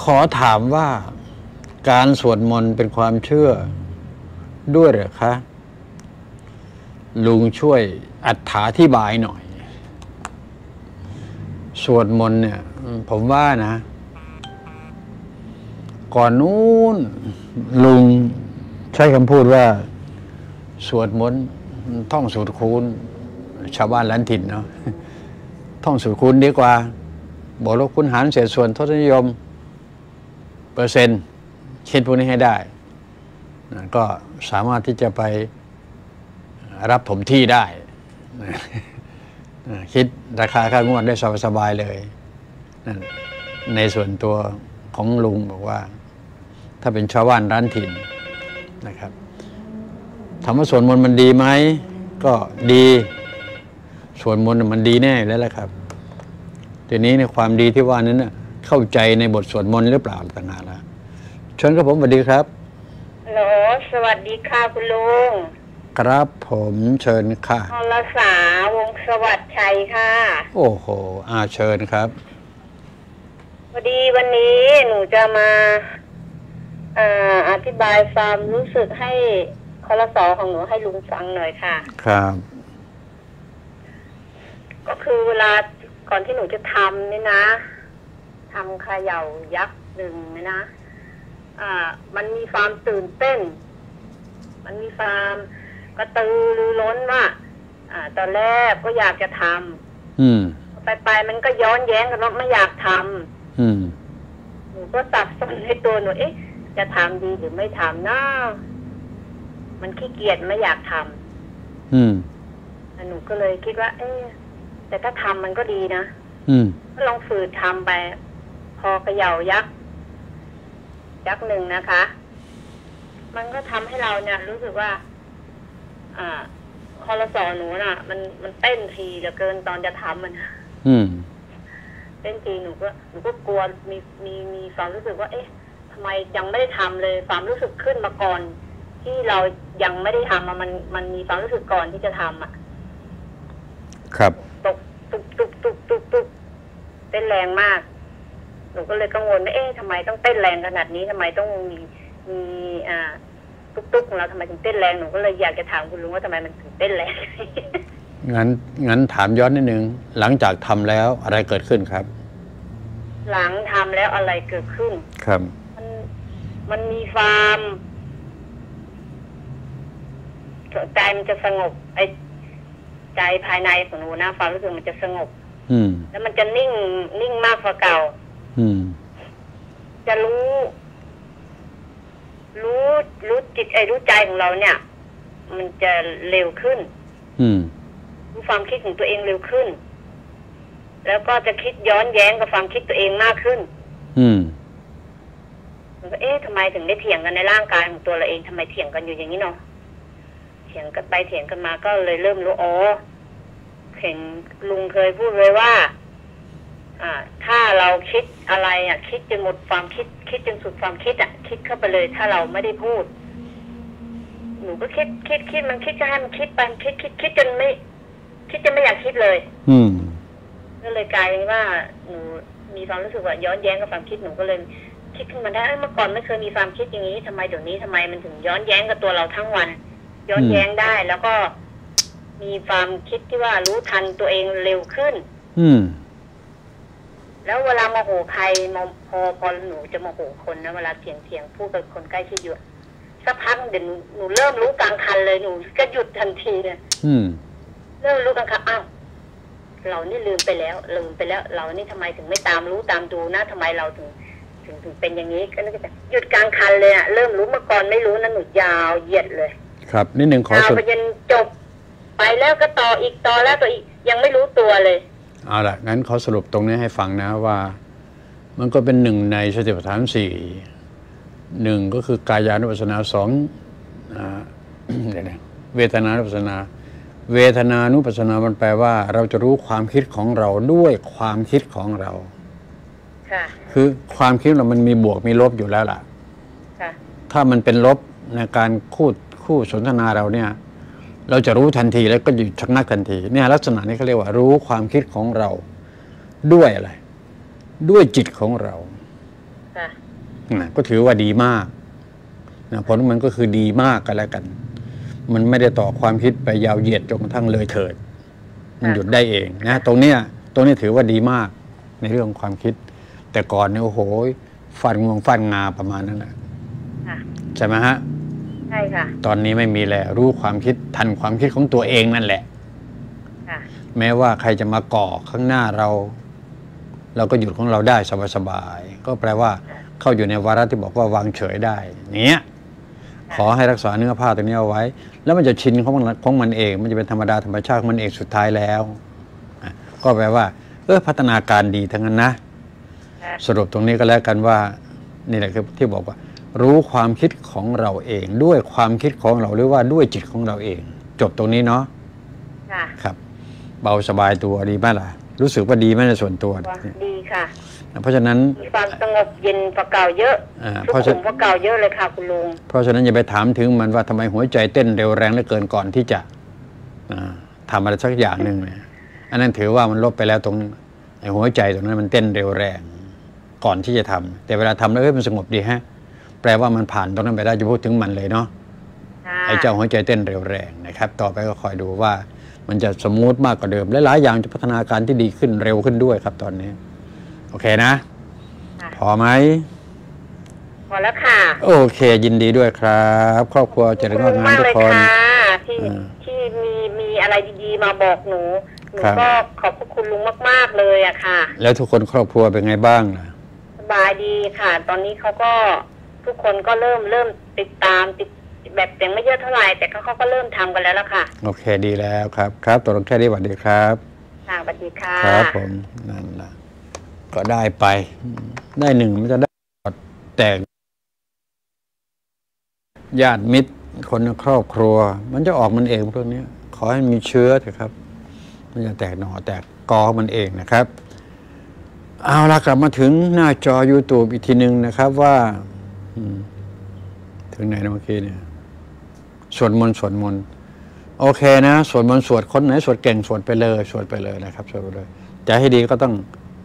ขอถามว่าการสวดมนต์เป็นความเชื่อด้วยหรอคะ ลุงช่วยอธิบายหน่อย สวดมนต์เนี่ย ผมว่านะ ก่อนนู้นลุงใช้คำพูดว่า สวดมนต์ท่องสูตรคูณ ชาวบ้านล้านถิ่นเนาะท่องสูตรคูณดีกว่า บอกลบคุณหารเศษส่วนทศนิยม เปอร์เซ็นต์คิดพวกนี้ให้ได้นะก็สามารถที่จะไปรับถมที่ได้นะคิดราคาค่างวดได้สบายๆเลยนั่นในส่วนตัวของลุงบอกว่า ถ้าเป็นชาวบ้านร้านถิ่นนะครับถามว่าสวนมนต์มันดีไหม ก็ดี ส่วนมนต์มันดีแน่แล้วแหละครับ ทีนี้ในความดีที่ว่านั้นนะเข้าใจในบทสวดมนต์หรือเปล่าต่างหากนะเชิญครับผมสวัสดีครับฮัลโหลสวัสดีค่ะคุณลุง ครับผมเชิญค่ะอรสาวงศ์สวัสดิ์ชัยค่ะ โอ้โห อาเชิญครับพอดีวันนี้หนูจะมาเอ่ออธิบายความรู้สึกให้คอรสอของหนูให้ลุงฟังหน่อยค่ะ ครับ ก็คือเวลา ก่อนที่หนูจะทำนี่นะทำเขย่ายักษ์หนึ่งนี่นะอ่า มันมีความตื่นเต้น มันมีความกระตือรือร้นว่าอ่า ตอนแรกก็อยากจะทำอืม ไปไปๆมันก็ย้อนแย้งกันว่าไม่อยากทำอืม หนูก็สับสนในตัวหนูเอ๊ะ จะทำดีหรือไม่ทำนะมันขี้เกียจไม่อยากทำอืมแล้วหนูก็เลยคิดว่า เอ๊ะ แต่ถ้าทำมันก็ดีนะอืมก็ลองฝืนทำไป พอเขย่ายักษ์ยักษ์หนึ่งนะคะ มันก็ทำให้เราเนี่ย รู้สึกว่า อ่าคอรสอหนูน่ะ มันมันเต้นทีเหลือเกินตอนจะทำมันอืมเต้นทีหนูก็หนูก็กลัวมีมีมีความรู้สึกว่า เอ๊ะทำไมยังไม่ได้ทำเลย ความรู้สึกขึ้นมาก่อน ที่เรายังไม่ได้ทำอะมันมันมีความรู้สึกก่อนที่จะทำอะ ครับ ตกตุกตุกตุกตุกตุก เต้นแรงมาก หนูก็เลยกังวลว่าเอ๊ะทำไมต้องเต้นแรงขนาดนี้ทำไมต้องมีมีอ่าตุกตุกของเราทำไมถึงเต้นแรงหนูก็เลยอยากจะถามคุณลุงว่าทำไมมันถึงเต้นแรงงั้นงั้นถามย้อนนิดนึง หลังจากทำแล้วอะไรเกิดขึ้นครับ หลังทำแล้วอะไรเกิดขึ้น ครับ มันมันมีความใจมันจะสงบไอ้ใจภายในของหนูนะความรู้สึกมันจะสงบอืม แล้วมันจะนิ่งนิ่งมากกว่าเก่าอืมจะรู้ รู้รู้จิตไอ้รู้ใจของเราเนี่ย มันจะเร็วขึ้นอืมรู้ความคิดของตัวเองเร็วขึ้น แล้วก็จะคิดย้อนแย้งกับความคิดตัวเองมากขึ้น อืมมันก็เอ๊ะทำไมถึงได้เถียงกันในร่างกายของตัวเราเองทำไมเถียงกันอยู่อย่างนี้เนาะเถียงกันไปเถียงกันมาก็เลยเริ่มรู้อ๋อ เห็นลุงเคยพูดเลยว่า อ่า ถ้าเราคิดอะไร อะ คิดจนหมดความคิด คิดจนสุดความคิดอะ คิดเข้าไปเลย ถ้าเราไม่ได้พูด หนูก็คิดคิดคิดมันคิดก็ให้มันคิดไปคิดคิดคิดจนไม่ คิดจนไม่อยากคิดเลย อืมก็เลยกลายเป็นว่าหนูมีความรู้สึกว่าย้อนแย้งกับความคิดหนูก็เลยคิดขึ้นมาได้เอ้ยเมื่อก่อนไม่เคยมีความคิดอย่างนี้ทำไมเดี๋ยวนี้ทำไมมันถึงย้อนแย้งกับตัวเราทั้งวัน ย้อนแย้งได้แล้วก็ มีความคิดที่ว่ารู้ทันตัวเองเร็วขึ้น อืม แล้วเวลาโมโหใครโมพอพอหนูจะโมโหคนนะเวลาเถียงเถียงพูดกับคนใกล้ชิดอยู่สักพักเดี๋ยวหนูหนูเริ่มรู้กลางคันเลยหนูก็หยุดทันทีเลยอืม เริ่มรู้กันค่ะอ้าวเรานี่ลืมไปแล้ว ลืมไปแล้ว เรานี่ทำไมถึงไม่ตามรู้ตามดูนะทำไมเราถึงถึงถึงเป็นอย่างนี้ก็นึกว่าหยุดกลางคันเลยอะเริ่มรู้เมื่อก่อนไม่รู้นะหนูยาวเหยียดเลย ครับนิดหนึ่งขอยาวสุดไปจนจบไป แล้วก็ต่ออีกต่อแล้วต่ออีกยังไม่รู้ตัวเลย เอาละงั้นขอสรุปตรงนี้ให้ฟังนะว่า มันก็เป็นหนึ่งในสติปัฏฐานสี่หนึ่งก็คือกายานุปัสสนาสองอ่าเดี๋ยวนะเวทนานุปัสสนา เวทนานุปัสสนามันแปลว่า เราจะรู้ความคิดของเราด้วยความคิดของเราค่ะคือความคิดเรามันมีบวกมีลบอยู่แล้วล่ะค่ะถ้ามันเป็นลบในการคู่คู่สนทนาเราเนี่ย เราจะรู้ทันทีแล้วก็หยุดชะงักทันทีเนี่ยลักษณะนี้เขาเรียกว่ารู้ความคิดของเราด้วยอะไร ด้วยจิตของเราค่ะนะก็ถือว่าดีมากนะผลมันก็คือดีมากกันแล้วกัน มันไม่ได้ต่อความคิดไปยาวเหยียดจนกระทั่งเลยเถิด มันหยุดได้เองนะตรงเนี้ยตรงนี้ถือว่าดีมากในเรื่องของความคิด แต่ก่อนเนี่ยโอ้โหฟันงวงฟันงาประมาณนั้นนะค่ะใช่ไหมฮะ ใช่ค่ะ ตอนนี้ไม่มีแล้วรู้ความคิดทันความคิดของตัวเองนั่นแหละค่ะแม้ว่าใครจะมาก่อข้างหน้าเรา เราก็หยุดของเราได้สบายๆก็แปลว่า เข้าอยู่ในวาระที่บอกว่าวางเฉยได้เนี้ยขอให้รักษาเนื้อผ้าตัวนี้เอาไว้ แล้วมันจะชินของมันของมันเอง มันจะเป็นธรรมดาธรรมชาติของมันเองสุดท้ายแล้วอะก็แปลว่า เออพัฒนาการดีทั้งนั้นนะค่ะสรุปตรงนี้ก็แล้วกันว่า นี่แหละคือที่บอกว่า รู้ความคิดของเราเอง ด้วยความคิดของเราหรือว่าด้วยจิตของเราเอง จบตรงนี้เนาะค่ะครับ เบาสบายตัวดีไหมล่ะ รู้สึกว่าดีไหมในส่วนตัวว่าดีค่ะ เพราะฉะนั้นมีความสงบเย็นกว่าเก่าเยอะอ่าสุเพราะฉะขุมกว่าเก่าเยอะเลยค่ะคุณลุงเพราะฉะนั้นอย่าไปถามถึงมันว่าทำไมหัวใจเต้นเร็วแรงเหลือเกินก่อนที่จะอ่าทำอะไรสักอย่างหนึ่งเนี่ยอันนั้นถือว่ามันลบไปแล้วตรงไอ้หัวใจตรงนั้นมันเต้นเร็วแรง ก่อนที่จะทำแต่เวลาทำแล้วเอ้ยมันสงบดีฮะ แปลว่ามันผ่านตรงนั้นไปได้จะพูดถึงมันเลยเนาะค่ะไอ้เจ้าหัวใจเต้นเร็วแรงนะครับ ต่อไปก็คอยดูว่ามันจะสมูทมากกว่าเดิม และหลายอย่างจะพัฒนาการที่ดีขึ้นเร็วขึ้นด้วยครับตอนนี้ โอเคนะค่ะพอไหมพอแล้วค่ะ โอเค ยินดีด้วยครับ ครอบครัวเจริญขอบงคุณอกงามมากทุเลกยคนค่ะที่อ่าที่มีมีอะไรดีๆมาบอกหนูหนูครับก็ขอบพระคุณลุงมาก ๆเลยอะค่ะ แล้วทุกคนครอบครัวเป็นไงบ้างล่ะสบายดีค่ะ ตอนนี้เขาก็ ทุกคนก็เริ่มเริ่มติดตามติดแบบยังไม่เยอะเท่าไหร่แต่เขาเขาก็เริ่มทำกันแล้วล่ะค่ะโอเคดีแล้วครับ ครับตกลงแค่นี้สวัสดีครับ ค่ะสวัสดีค่ะ ครับผมนั่นละก็ได้ไป ได้หนึ่งมันจะได้แต่ญาติมิตร คนในครอบครัว มันจะออกมันเองพวกนี้ขอให้มีเชื้อเถอะครับ มันจะแตกหน่อแตกกอมันเองนะครับ เอาละกลับมาถึงหน้าจอ YouTube อีกทีหนึ่งนะครับว่าอืม ถึงไหนนะเมื่อกี้เนี่ยสวดมนต์สวดมนต์โอเคนะสวดมนต์สวดคนไหนสวดเก่งสวดไปเลยสวดไปเลยนะครับสวดไปเลยจะให้ดีก็ต้อง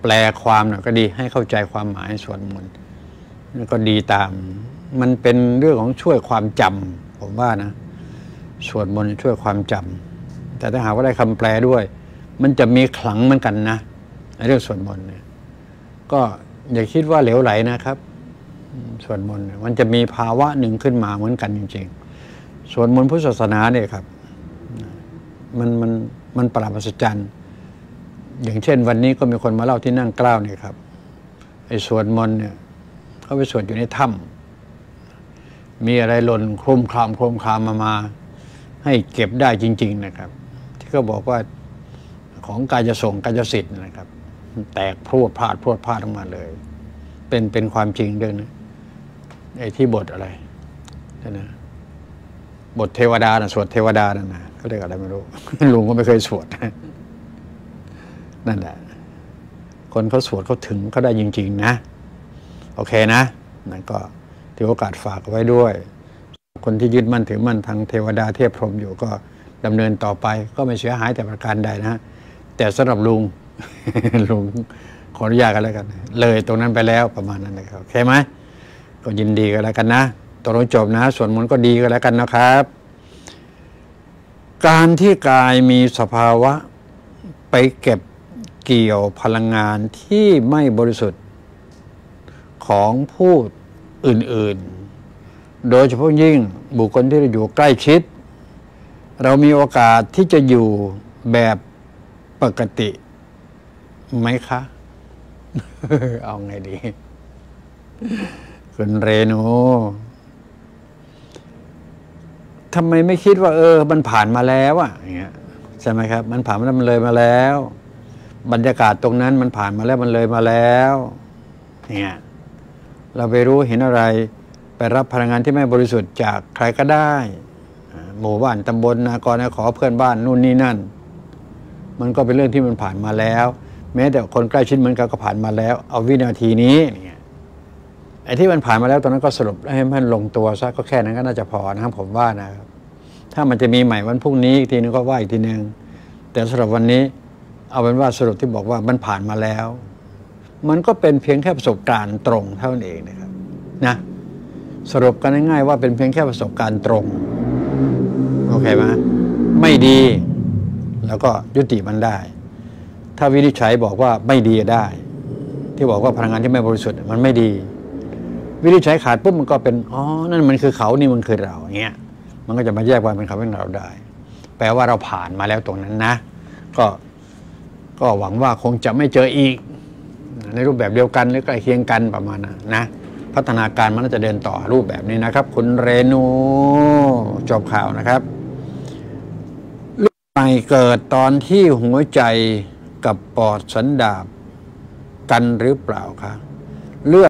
แปลความหน่อยก็ดีให้เข้าใจความหมายสวดมนต์แล้วก็ดีตาม มันเป็นเรื่องของช่วยความจำผมว่านะสวดมนต์ช่วยความจำแต่ถ้าหากว่าได้คำแปลด้วย มันจะมีขลังเหมือนกันนะในเรื่องสวดมนต์เนี่ยก็อย่าคิดว่าเหลวไหลนะครับ สวดมนต์มันจะมีภาวะหนึ่งขึ้นมาเหมือนกันจริงๆสวดมนต์พุทธศาสนาเนี่ยครับ มันมันมันประหลาดมหัศจรรย์อย่างเช่น วันนี้ก็มีคนมาเล่าที่นั่งกล้าวเนี่ยครับไอ้สวดมนต์เนี่ยเขาไปสวดอยู่ในถ้ำมีอะไรหล่นโครมครามโครมครามมามา ให้เก็บได้จริง ๆนะครับ ที่เขาบอกว่าของกายจะส่งกายสิทธิ์นะครับ แตกพรวดพลาดพรวดพลาดออกมาเลย เป็นเป็นความจริงเรื่องนี้ ไอ้ที่บทอะไรนั่นะบทเทวดานะสวดเทวดานั่นนะเขาเรียกอะไรไม่รู้ ลุงก็ไม่เคยสวดนั่นแหละคนเขาสวดเขาถึงเขาได้จริง ๆ นะ โอเคนะนั่นก็ถือโอกาสฝากไว้ด้วย คนที่ยึดมั่นถือมั่นทางเทวดาเทพพรหมอยู่ก็ดำเนินต่อไป ก็ไม่เสียหายแต่ประการใดนะแต่สำหรับลุงลุงขออนุญาตกันแล้วกัน เลยตรงนั้นไปแล้วประมาณนั้นนะครับโอเคไหม ก็ยินดีกันแล้วกันนะตกลงจบนะส่วนมนต์ก็ดีกันแล้วกันนะครับ การที่กายมีสภาวะไปเก็บเกี่ยวพลังงานที่ไม่บริสุทธิ์ของผู้อื่นๆ โดยเฉพาะยิ่งบุคคลที่เราอยู่ใกล้ชิด เรามีโอกาสที่จะอยู่แบบปกติไหมคะ เอาไงดี คุณเรนูทำไมไม่คิดว่า เออ มันผ่านมาแล้วอะอย่างเงี้ยใช่ไหมครับ มันผ่านมาแล้วมันเลยมาแล้ว บรรยากาศตรงนั้นมันผ่านมาแล้วมันเลยมาแล้วเนี่ยเราไปรู้เห็นอะไร ไปรับพลังงานที่ไม่บริสุทธิ์จากใครก็ได้หมู่บ้านตำบลนากรนขอเพื่อนบ้านนู่นนี่นั่น มันก็เป็นเรื่องที่มันผ่านมาแล้ว แม้แต่คนใกล้ชิดเหมือนกันก็ผ่านมาแล้ว เอาวินาทีนี้เนี่ย ไอ้ที่มันผ่านมาแล้วตอนนั้นก็สรุปให้มันลงตัวซะก็แค่นั้นก็น่าจะพอนะครับผมว่านะครับถ้ามันจะมีใหม่วันพรุ่งนี้อีกทีนึงก็ว่าอีกทีนึงแต่สำหรับวันนี้ เอาเป็นว่าสรุปที่บอกว่ามันผ่านมาแล้ว มันก็เป็นเพียงแค่ประสบการณ์ตรงเท่านั้นเองนะครับนะสรุปกันง่ายๆว่าเป็นเพียงแค่ประสบการณ์ตรงโอเคไหมไม่ดี แล้วก็ยุติมันได้ ถ้าวินิจฉัยบอกว่าไม่ดีได้ ที่บอกว่าพลังงานที่ไม่บริสุทธิ์มันไม่ดี วินิจฉัยขาดปุ๊บมันก็เป็นอ๋อนั่นมันคือเขานี่มันคือเราเงี้ยมันก็จะมาแยกว่าเป็นเขาเป็นเราได้ แปลว่าเราผ่านมาแล้วตรงนั้นนะ ก็ก็หวังว่าคงจะไม่เจออีก ในรูปแบบเดียวกันหรือใกล้เคียงกันประมาณนั้นนะ พัฒนาการมันน่าจะเดินต่อรูปแบบนี้นะครับ คุณเรนูจบข่าวนะครับลูกใหม่เกิดตอนที่หัวใจกับปอดสันดาบกันหรือเปล่าคะเลือด